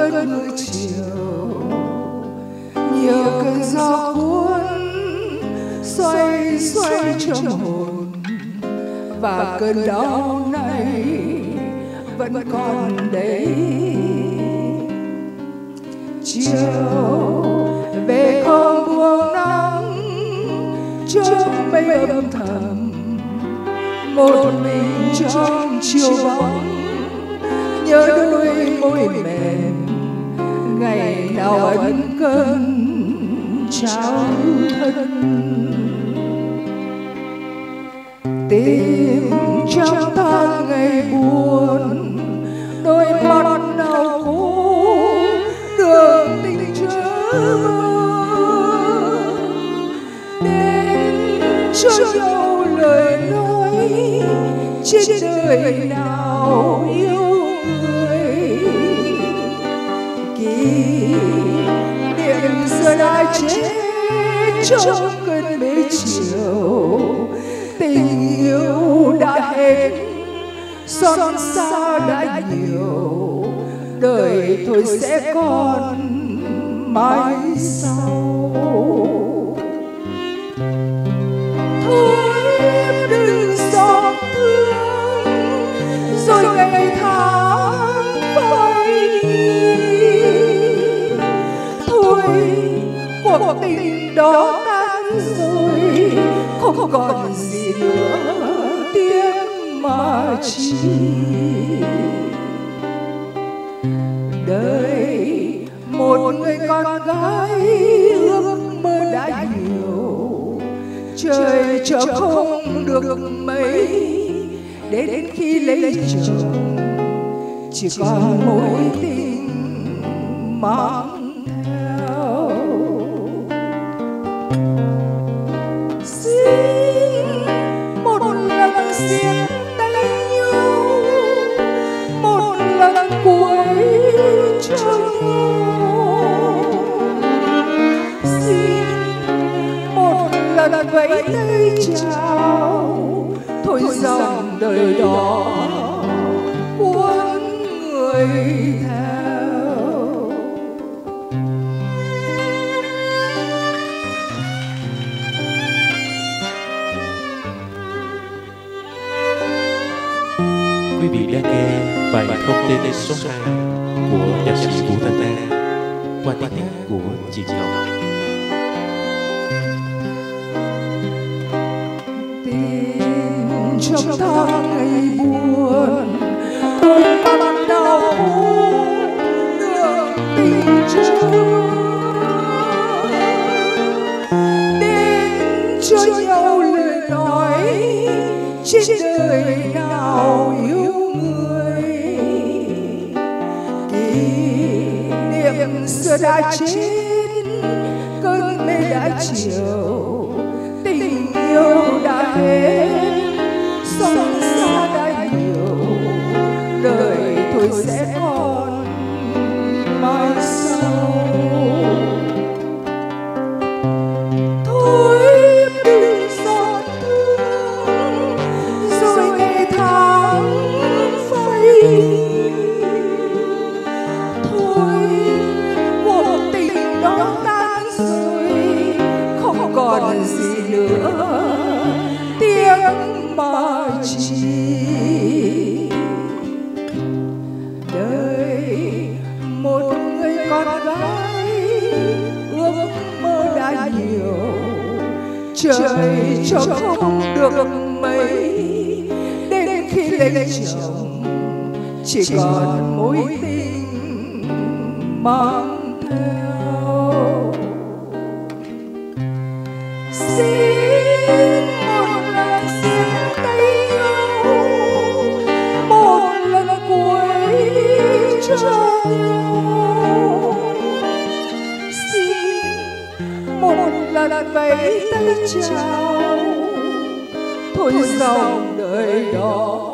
cơn mưa chiều nhiều cơn gió cuốn xoay xoay trong hồn. và cơn đau này vẫn còn đấy chiều về không buông nắng trong mây âm thầm một mình trong chiều vắng nhớ đôi môi mềm ngày nào ân cơn trao thân. Tìm trong tháng ngày buồn đôi mắt đau khổ đường tình chớ đến cho nhau lời nói trên đời trong cơn mê chiều, tình yêu đã hết son xa đã nhiều, đời thôi sẽ còn mãi sau. Gì nữa tiếng mà chi đời một người con gái ước mơ đã nhiều. Trời cho không được mấy đến khi lấy chồng, chỉ còn mối tình mang lần vẫy tay chào thôi dòng đời đó cuốn người theo Quý vị đang nghe bài không tên số 2 của nhạc sĩ Vũ Thanh Ta qua tiếng hát của chị Ngọc. Trong tháng ngày buồn. Đôi mắt đau đường tình chưa đến cho nhau lời nói trên đời nào yêu người. Kỷ niệm xưa đã chết, cơn mê đã chiều. Trời cho không được mấy. Đến khi lấy chồng chỉ còn mối tình mang theo. Xin một lần xiết tay nhau một lần cuối cho nhau vẫy tay chào thôi dòng đời đó